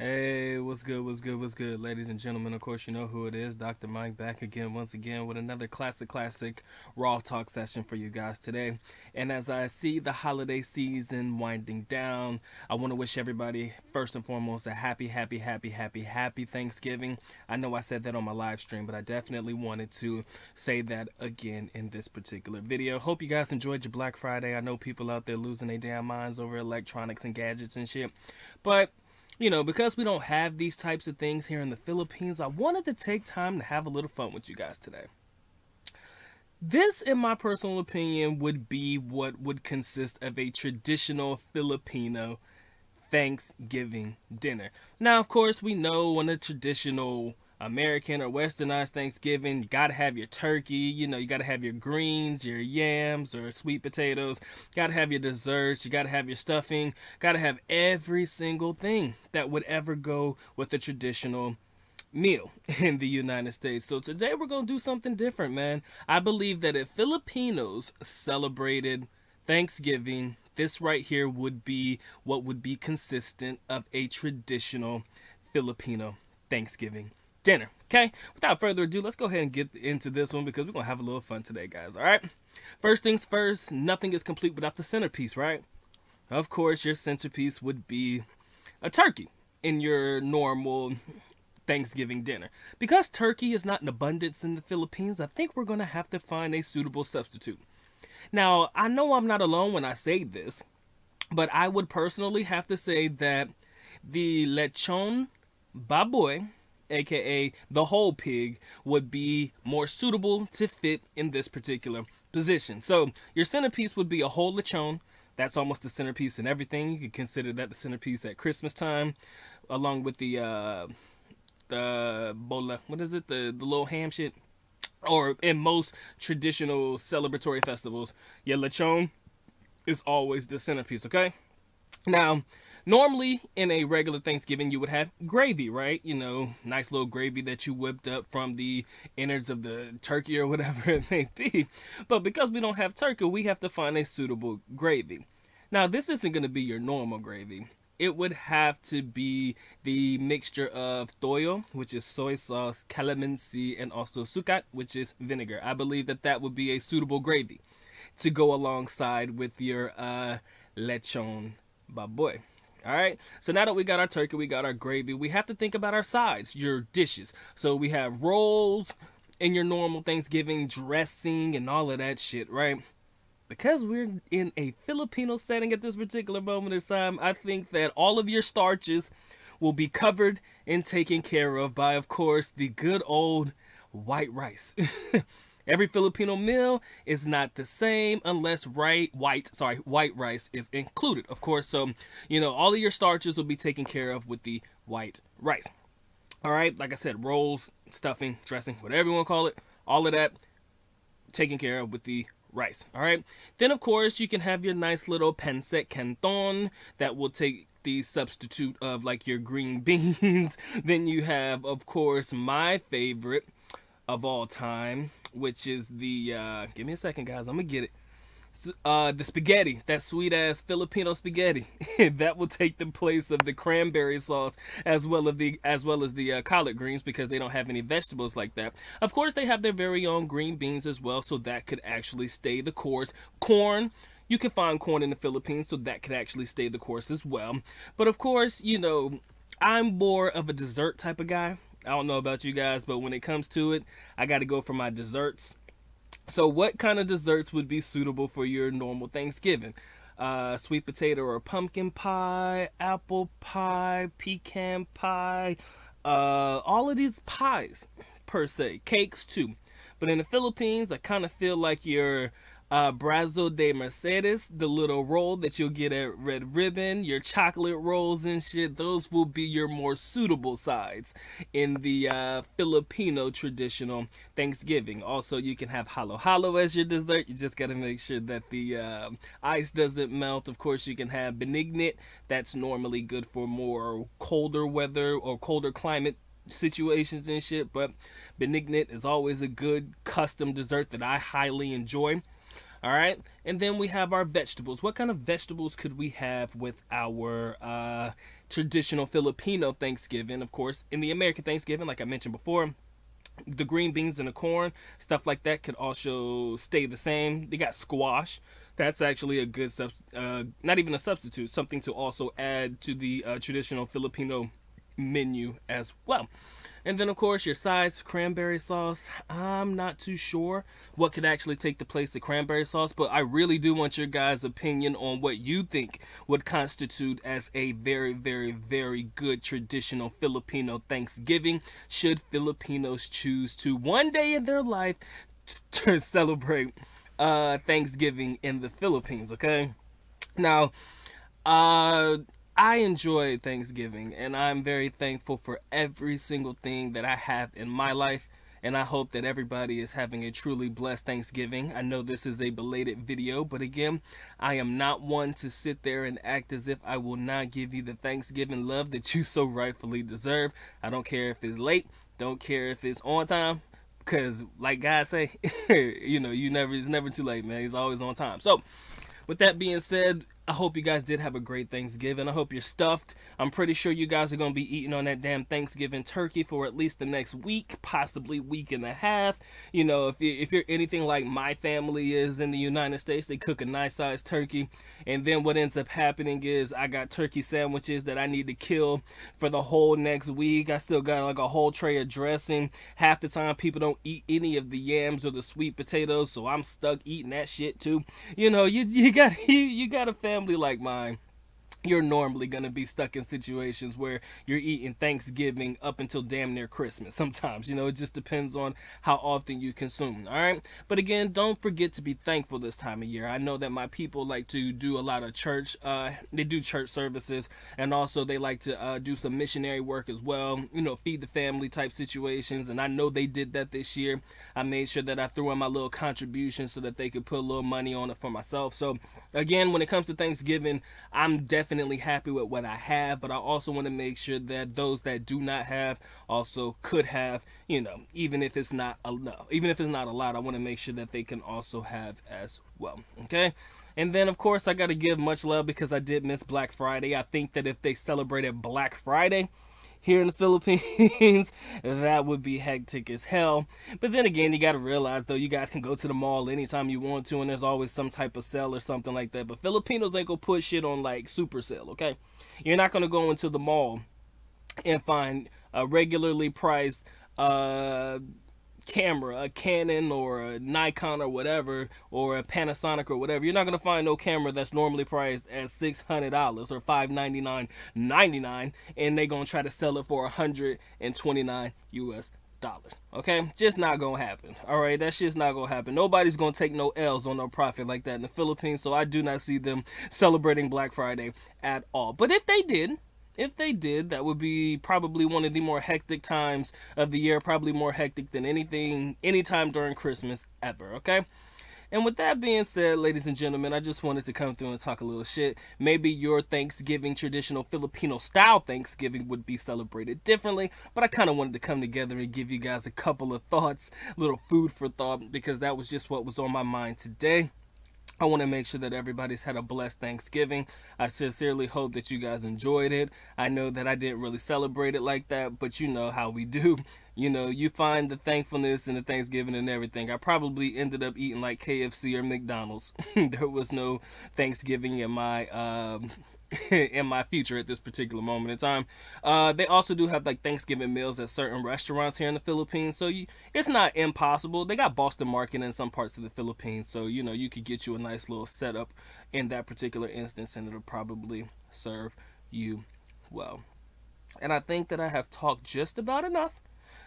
Hey, what's good, what's good, what's good, ladies and gentlemen? Of course, you know who it is. Dr. Mike back again, once again, with another classic, classic Raw Talk session for you guys today. And as I see the holiday season winding down, I want to wish everybody, first and foremost, a happy, happy, happy, happy, happy Thanksgiving. I know I said that on my live stream, but I definitely wanted to say that again in this particular video. Hope you guys enjoyed your Black Friday. I know people out there losing their damn minds over electronics and gadgets and shit. But you know, because we don't have these types of things here in the Philippines, I wanted to take time to have a little fun with you guys today. This, in my personal opinion, would be what would consist of a traditional Filipino Thanksgiving dinner. Now, of course, we know on a traditional American or westernized Thanksgiving, you gotta have your turkey, you know, you gotta have your greens, your yams or sweet potatoes, you gotta have your desserts, you gotta have your stuffing, gotta have every single thing that would ever go with a traditional meal in the United States. So today we're gonna do something different, man. I believe that if Filipinos celebrated Thanksgiving, this right here would be what would be consistent of a traditional Filipino Thanksgiving dinner. Okay, without further ado, let's go ahead and get into this one because we're gonna have a little fun today, guys. All right. First things first, nothing is complete without the centerpiece, right? Of course, your centerpiece would be a turkey in your normal Thanksgiving dinner. Because turkey is not in abundance in the Philippines, I think we're to have to find a suitable substitute. Now, I know I'm not alone when I say this, but I would personally have to say that the lechon baboy aka the whole pig, would be more suitable to fit in this particular position. So your centerpiece would be a whole lechon. That's almost the centerpiece in everything. You could consider that the centerpiece at Christmas time, along with the uh, the bola. What is it? The the little ham shit. Or in most traditional celebratory festivals, your lechon is always the centerpiece. Okay. Now, Normally, in a regular Thanksgiving, you would have gravy, right? You know, nice little gravy that you whipped up from the innards of the turkey or whatever it may be. But because we don't have turkey, we have to find a suitable gravy. Now, this isn't going to be your normal gravy. It would have to be the mixture of toyo, which is soy sauce, calamansi, and also sukat, which is vinegar. I believe that that would be a suitable gravy to go alongside with your uh, lechon baboy. All right. So now that we got our turkey, we got our gravy, we have to think about our sides, your dishes. So we have rolls and your normal Thanksgiving dressing and all of that shit, right? Because we're in a Filipino setting at this particular moment in time, I think that all of your starches will be covered and taken care of by, of course, the good old white rice. Every Filipino meal is not the same unless right white sorry white rice is included. Of course, so you know all of your starches will be taken care of with the white rice. All right, like I said, rolls, stuffing, dressing, whatever you want to call it, all of that taken care of with the rice. All right. Then of course you can have your nice little pancit canton that will take the substitute of like your green beans. then you have of course my favorite of all time, which is the uh, give me a second, guys. I'm gonna get it. Uh, the spaghetti, that sweet ass Filipino spaghetti, that will take the place of the cranberry sauce as well as the as well as the uh, collard greens because they don't have any vegetables like that. Of course, they have their very own green beans as well, so that could actually stay the course. Corn, you can find corn in the Philippines, so that could actually stay the course as well. But of course, you know, I'm more of a dessert type of guy. I don't know about you guys, but when it comes to it, I got to go for my desserts. So, what kind of desserts would be suitable for your normal Thanksgiving? Uh, sweet potato or pumpkin pie, apple pie, pecan pie, uh, all of these pies per se, cakes too. But in the Philippines, I kind of feel like you're uh, Brazo de Mercedes, the little roll that you'll get at Red Ribbon, your chocolate rolls and shit, those will be your more suitable sides in the uh, Filipino traditional Thanksgiving. Also, you can have halo halo as your dessert. You just got to make sure that the uh, ice doesn't melt. Of course, you can have binignit. That's normally good for more colder weather or colder climate situations and shit. But binignit is always a good custom dessert that I highly enjoy. All right. And then we have our vegetables. What kind of vegetables could we have with our uh, traditional Filipino Thanksgiving? Of course, in the American Thanksgiving, like I mentioned before, the green beans and the corn, stuff like that could also stay the same. They got squash. That's actually a good sub, uh, not even a substitute, something to also add to the uh, traditional Filipino menu as well. And then, of course, your sides, cranberry sauce. I'm not too sure what could actually take the place of cranberry sauce, but I really do want your guys' opinion on what you think would constitute as a very, very, very good traditional Filipino Thanksgiving should Filipinos choose to one day in their life to celebrate uh, Thanksgiving in the Philippines, okay? Now, uh, I enjoy Thanksgiving and I'm very thankful for every single thing that I have in my life. And I hope that everybody is having a truly blessed Thanksgiving. I know this is a belated video, but again, I am not one to sit there and act as if I will not give you the Thanksgiving love that you so rightfully deserve. I don't care if it's late, don't care if it's on time, because like God say, you know, you never, it's never too late, man. He's always on time. So, with that being said, I hope you guys did have a great Thanksgiving. I hope you're stuffed. I'm pretty sure you guys are going to be eating on that damn Thanksgiving turkey for at least the next week, possibly week and a half. You know, if, you, if you're anything like my family is in the United States, they cook a nice sized turkey. And then what ends up happening is I got turkey sandwiches that I need to kill for the whole next week. I still got like a whole tray of dressing. Half the time people don't eat any of the yams or the sweet potatoes, so I'm stuck eating that shit too. You know, you, you got you, you got a family family like mine you're normally going to be stuck in situations where you're eating Thanksgiving up until damn near Christmas. Sometimes, you know, it just depends on how often you consume. All right. But again, don't forget to be thankful this time of year. I know that my people like to do a lot of church, uh, they do church services and also they like to uh, do some missionary work as well, you know, feed the family type situations. And I know they did that this year. I made sure that I threw in my little contribution so that they could put a little money on it for myself. So, again, when it comes to Thanksgiving, I'm definitely happy with what I have, but I also want to make sure that those that do not have also could have, you know, even if it's not enough, even if it's not a lot, I want to make sure that they can also have as well. Okay. And then, of course, I got to give much love because I did miss Black Friday. I think that if they celebrated Black Friday, here in the Philippines, that would be hectic as hell. But then again, you got to realize though, you guys can go to the mall anytime you want to, and there's always some type of sale or something like that. But Filipinos ain't gonna put shit on like super sale, okay? You're not gonna go into the mall and find a regularly priced uh camera, a Canon or a Nikon or whatever, or a Panasonic or whatever, you're not gonna find no camera that's normally priced at six hundred dollars or five ninety nine ninety nine, and they gonna try to sell it for hundred and twenty nine US dollars. Okay, just not gonna happen. All right, that shit's not gonna happen. Nobody's gonna take no L's on no profit like that in the Philippines, so I do not see them celebrating Black Friday at all. But if they did, if they did, that would be probably one of the more hectic times of the year, probably more hectic than anything, anytime during Christmas ever, okay? And with that being said, ladies and gentlemen, I just wanted to come through and talk a little shit. Maybe your Thanksgiving, traditional Filipino style Thanksgiving, would be celebrated differently, but I kind of wanted to come together and give you guys a couple of thoughts, little food for thought, because that was just what was on my mind today. I want to make sure that everybody's had a blessed Thanksgiving. I sincerely hope that you guys enjoyed it. I know that I didn't really celebrate it like that, but you know how we do. You know, you find the thankfulness and the Thanksgiving and everything. I probably ended up eating like KFC or McDonald's. there was no Thanksgiving in my um, in my future at this particular moment in time. Uh, they also do have like Thanksgiving meals at certain restaurants here in the Philippines, so you, it's not impossible. They got Boston Market in some parts of the Philippines, so you know you could get you a nice little setup in that particular instance, and it'll probably serve you well. And I think that I have talked just about enough.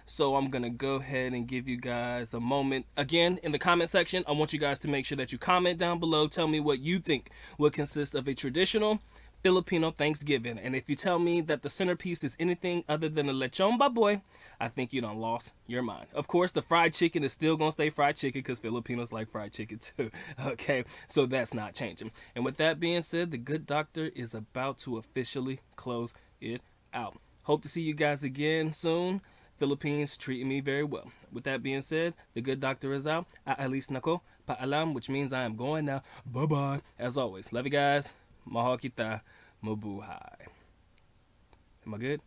So I'm going to go ahead and give you guys a moment. Again, in the comment section, I want you guys to make sure that you comment down below. Tell me what you think would consist of a traditional Filipino Thanksgiving. And if you tell me that the centerpiece is anything other than a lechon baboy, I think you done lost your mind. Of course, the fried chicken is still to stay fried chicken because Filipinos like fried chicken too. Okay, so that's not changing. And with that being said, the good doctor is about to officially close it out. Hope to see you guys again soon. Philippines treating me very well. With that being said, the good doctor is out. At Aalis nako, paalam, which means I am going now. Bye bye. As always, love you guys. Mahal kita. Mabuhay. Am I good?